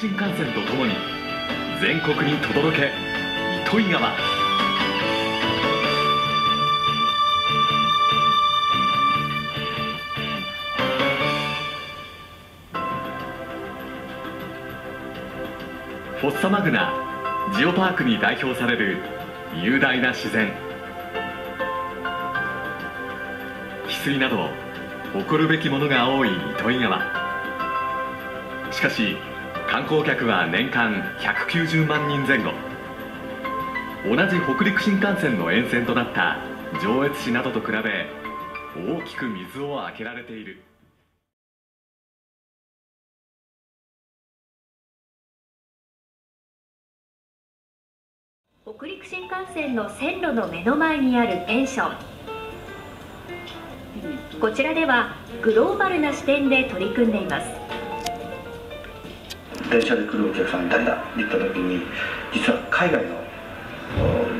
新幹線とともに全国に届け糸魚川。フォッサマグナジオパークに代表される雄大な自然。翡翠など誇るべきものが多い糸魚川。しかし観光客は年間190万人前後。同じ北陸新幹線の沿線となった上越市などと比べ大きく水を開けられている。北陸新幹線の線路の目の前にあるペンションこちらではグローバルな視点で取り組んでいます。電車で来るお客さん誰だって言った時に実は海外の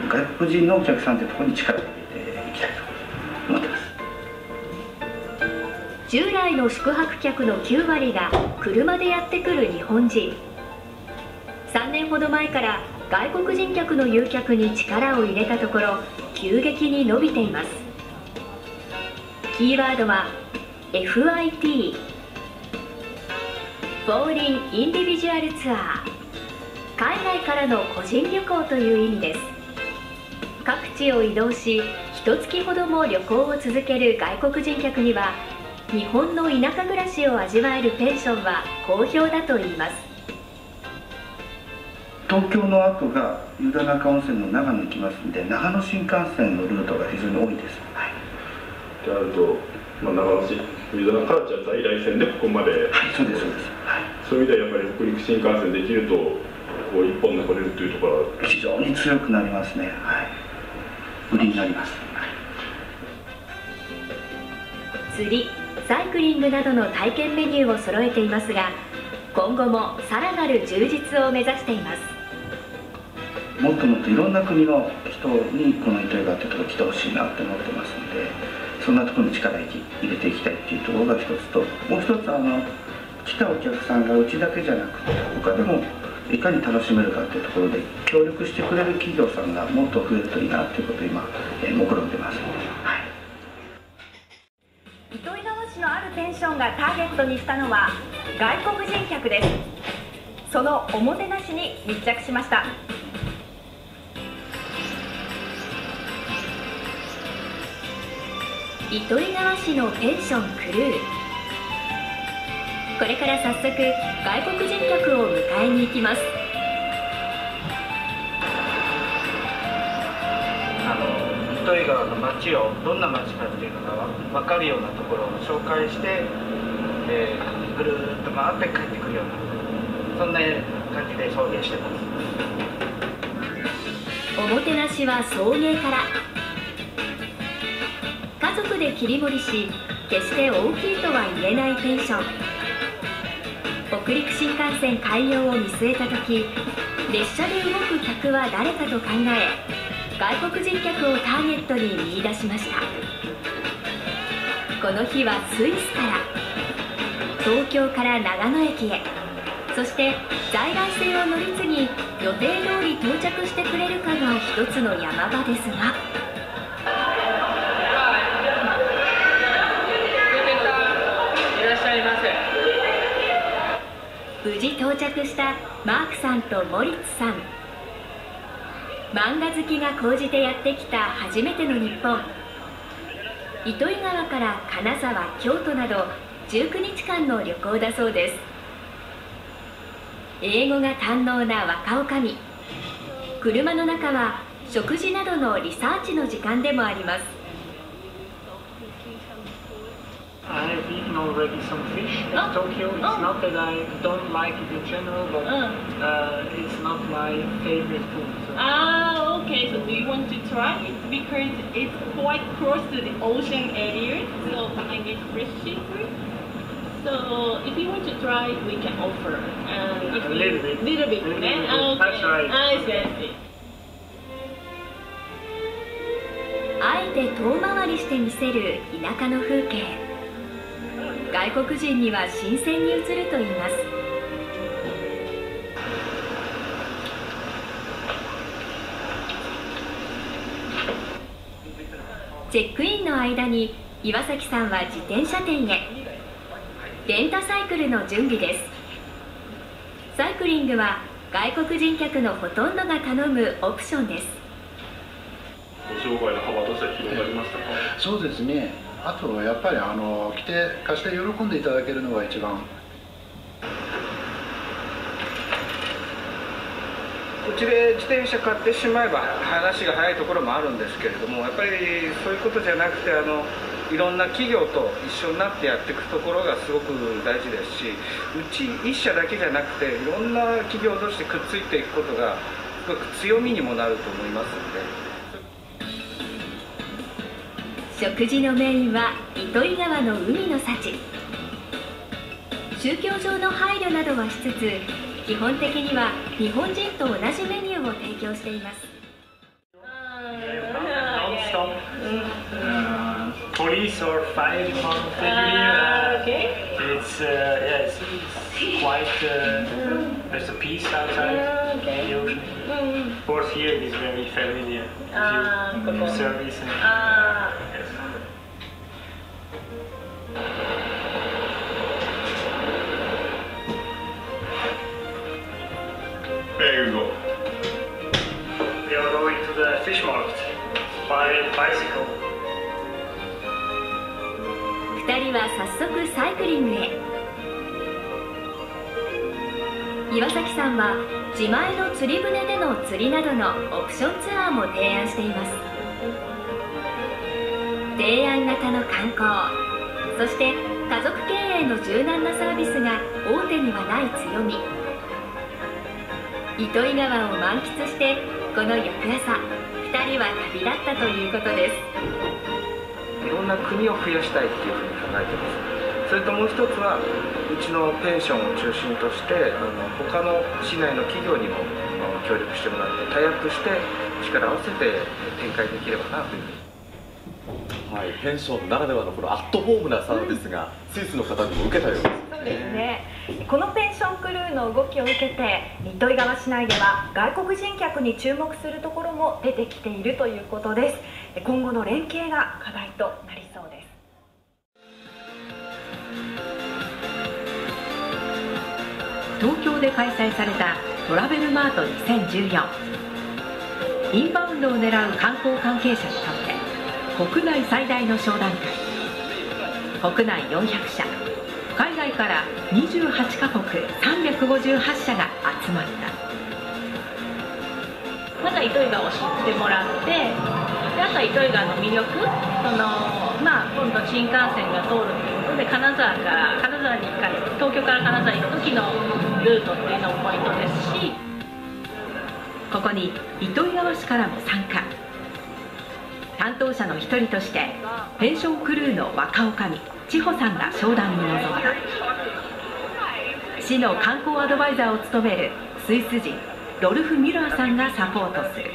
外国人のお客さんってところに力を入れていきたいと思ってます。従来の宿泊客の9割が車でやってくる日本人。3年ほど前から外国人客の誘客に力を入れたところ急激に伸びています。キーワードは FIT フォーリン・インディビジュアルツアー。海外からの個人旅行という意味です。各地を移動し一月ほども旅行を続ける外国人客には日本の田舎暮らしを味わえるペンションは好評だといいます。東京の後が湯田中温泉の長野に行きますんで長野新幹線のルートが非常に多いです、はい、であると、まあ、長野市湯田中からじゃ在来線でここまで。はいそうですそうです、はい、そういう意味ではやっぱり北陸新幹線できるとこう一本で来れるというところは。非常に強くなりますね。はい。売りになります、はい。釣りサイクリングなどの体験メニューを揃えていますが今後もさらなる充実を目指しています。もっともっといろんな国の人にこの糸魚川ってとこ来てほしいなって思ってますのでそんなところに力入れていきたいっていうところが一つともう一つあの来たお客さんがうちだけじゃなくて他でもいかに楽しめるかっていうところで協力してくれる企業さんがもっと増えるといいなっていうことを今、えー、目論んでます、はい。糸魚川市のあるペンションがターゲットにしたのは外国人客です。そのおもてなしに密着しました。糸魚川市のペンションクルー。これから早速外国人客を迎えに行きます。あの糸魚川の街をどんな街かっていうのが分かるようなところを紹介して、えー、ぐるっと回って帰ってくるようなそんな感じで送迎してます。おもてなしは送迎から。家族で切り盛りし決して大きいとは言えないペンション北陸新幹線開業を見据えた時列車で動く客は誰かと考え外国人客をターゲットに見出しました。この日はスイスから東京から長野駅へ。そして在来線を乗り継ぎ予定通り到着してくれるかが一つの山場ですが事到着したマークさんとモリッツさん。漫画好きが高じてやってきた初めての日本。糸魚川から金沢京都など19日間の旅行だそうです。英語が堪能な若女将。車の中は食事などのリサーチの時間でもあります。I have eaten already some fish in oh. Tokyo. It's oh. not that I don't like it in general, but uh. Uh, it's not my favorite food. So. Ah, okay. So do you want to try it? Because it's quite close to the ocean area, so you can get fresh seafood. So if you want to try, we can offer. Uh, a little bit. Little bit. Little okay. bit. okay. That's right. I see. I see. あえて遠回りして見せる田舎の風景 外国人には新鮮に映るといいます。チェックインの間に岩崎さんは自転車店へ。レンタサイクルの準備です。サイクリングは外国人客のほとんどが頼むオプションです。ご商売の幅としては広がりましたか？そうですね。あとやっぱりあの来て貸して喜んでいただけるのが一番うちで自転車買ってしまえば話が早いところもあるんですけれどもやっぱりそういうことじゃなくてあのいろんな企業と一緒になってやっていくところがすごく大事ですしうち一社だけじゃなくていろんな企業同士でくっついていくことがすごく強みにもなると思いますので。食事のメインは糸魚川の海の幸宗教上の配慮などはしつつ基本的には日本人と同じメニューを提供しています Uh, Uh, here. okay. Uh. Uh, Uh, okay. Mm. Is very familiar. Ah, new cool. service and Ah, yes. There you go. We are going to the fish market by bicycle. 2人は早速サイクリングへ岩崎さんは自前の釣り船での釣りなどのオプションツアーも提案しています。提案型の観光そして家族経営の柔軟なサービスが大手にはない強み。糸魚川を満喫してこの翌朝2人は旅立ったということです。いろんな国を増やしたいっていうふうに考えてます。それともう一つはうちのペンションを中心としてあの他の市内の企業にも協力してもらってタイアップして力を合わせて展開できればなという。ふうにはい、ペンションならではのこのアットホームなサービスがスイスの方にも受けたようです。そうですね。このペンションクルーの動きを受けて糸魚川市内では外国人客に注目するところも出てきているということです。今後の連携が課題となり東京で開催されたトラベルマート2014インバウンドを狙う観光関係者にとって国内最大の商談会。国内400社。海外から28カ国358社が集まった。まずは糸魚川を知ってもらってであとは糸魚川の魅力。その、まあ、今度新幹線が通るということで金沢から金沢から金沢行く時のルートっていうのもポイントですしここに糸魚川市からも参加。担当者の一人としてペンションクルーの若女将千穂さんが商談に臨んだ。市の観光アドバイザーを務めるスイス人ロルフ・ミュラーさんがサポートする。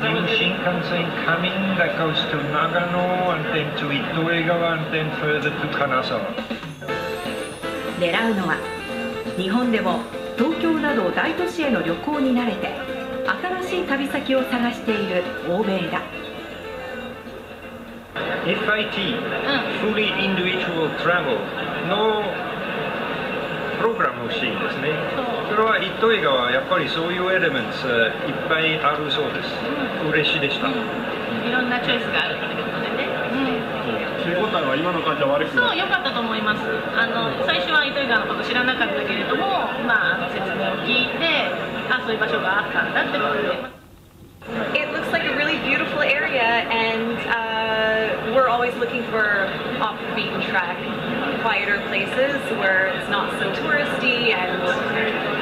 New Shinkansen coming that goes to Nagano and then to Itoegawa and then further to Kanazawa. 狙うのは日本でも東京など大都市への旅行に慣れて新しい旅先を探している欧米だ FIT, fully individual travel のプログラム欲しいんですね。それは糸魚川はやっぱりそういうエレメンツいっぱいあるそうです。嬉しいでした。いろんなチョイスがある手応えは今の感じは悪くそう良かったと思いますあの最初は糸魚川のこと知らなかったけれども、まあ、説明を聞いてあそういう場所があったんだってことで It looks like a really beautiful area, and uh, we're always looking for off the beaten track, quieter places where it's not so touristy, and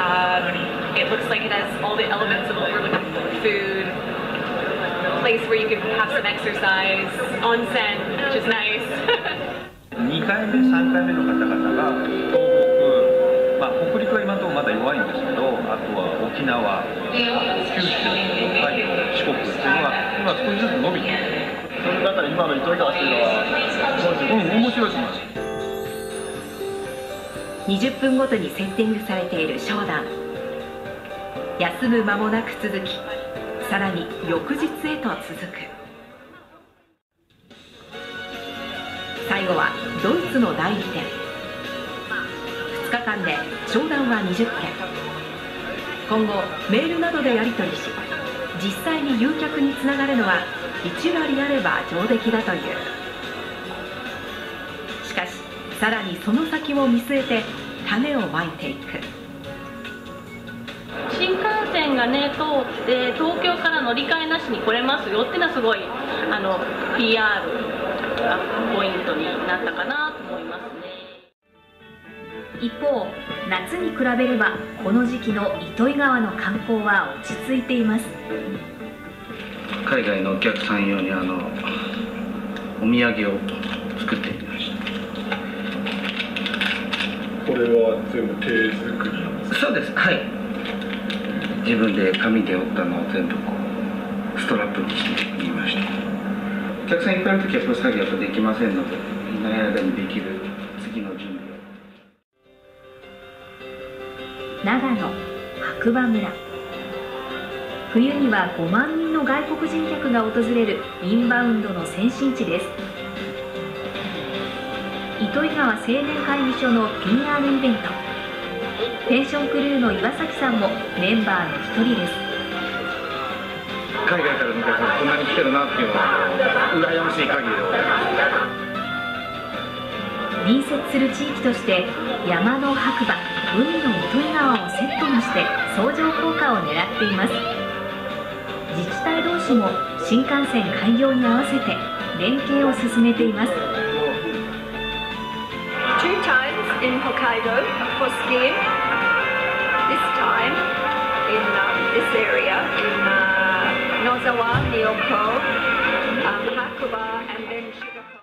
um, it looks like it has all the elements of what we're looking for food, place where you can have some exercise, onsen, which is nice. 2回目、3回目の方々が東北、まあ、北陸は今のところまだ弱いんですけど、あとは沖縄、九州、北海道、四国っていうのが今少しずつ伸びている。その中で今の糸魚川っていうのはうん、面白いと思います。20分ごとにセッティングされている商談休む間もなく続きさらに翌日へと続く。最後はドイツの代理店2日間で商談は20件。今後メールなどでやり取りし実際に誘客につながるのは1割あれば上出来だという。しかしさらにその先も見据えて種をまいていく。がね通って東京から乗り換えなしに来れますよっていうのはすごいあの PR ポイントになったかなと思いますね。一方夏に比べればこの時期の糸魚川の観光は落ち着いています。海外のお客さん用にあのお土産を作ってみました。これは全部手作りなんですか？そうです。はい自分で紙で折ったのを全部こうストラップにしてみました。お客さんいっぱいいる時はこう作業ができませんのでいない間にできる。次の準備を。長野白馬村。冬には5万人の外国人客が訪れるインバウンドの先進地です。糸魚川青年会議所の PR イベント。ペンションクルーの岩崎さんもメンバーの一人です。海外からのお客さんこんなに来てるなっていうのは羨ましい限りで。ございます隣接する地域として山の白馬海の糸魚川をセットにして相乗効果を狙っています。自治体同士も新幹線開業に合わせて連携を進めています。Two times in Hokkaido for skiing. This time in um, this area in uh, Nozawa, Ryoko, um, Hakuba, and then Shigako.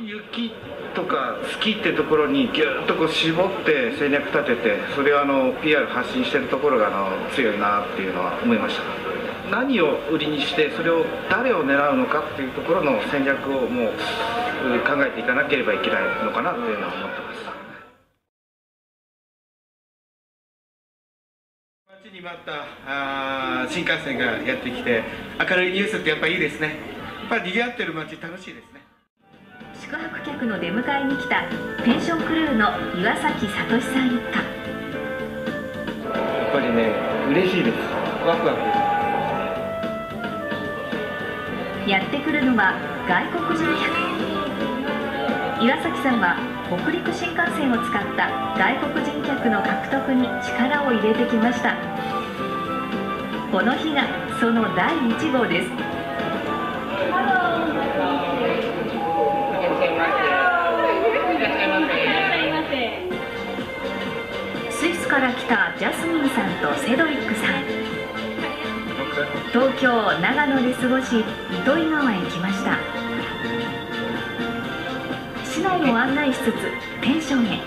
雪とかスキーってところにギュッとこう絞って戦略立ててそれをあの PR 発信してるところがあの強いなっていうのは思いました何を売りにしてそれを誰を狙うのかっていうところの戦略をもう考えていかなければいけないのかなっていうのは思ってますに待ったあー新幹線がやってきて明るいニュースってやっぱいいですね。やっぱり賑わってる街楽しいですね。宿泊客の出迎えに来たペンションクルーの岩崎聡さん一家。やっぱりね嬉しいです。ワクワク。やってくるのは外国人客。岩崎さんは北陸新幹線を使った外国人客の獲得に力を入れてきましたこの日がその第1号です。スイスから来たジャスミンさんとセドリックさん。東京長野で過ごし糸魚川へ来ました。市内を案内しつつペンションへ。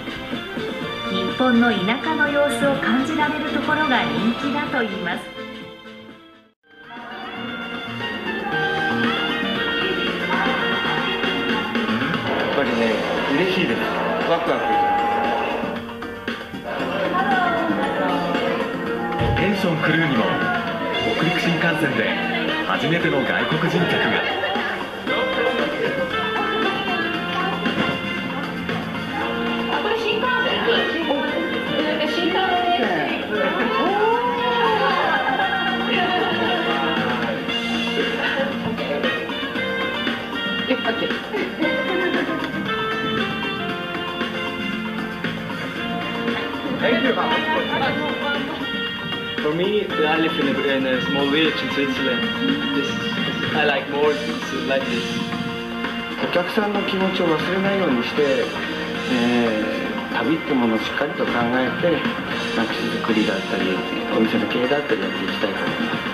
日本の田舎の様子を感じられるところが人気だといいます。ですワクワクペンションクルーにも北陸新幹線で初めての外国人客が Thank you. For me, I live in a, in a small village in Switzerland. This, I like more it's like this. お客さんの気持ちを忘れないようにして、えー旅ってものをしっかりと考えて街づくりだったりお店の経営だったりやっていきたいと思います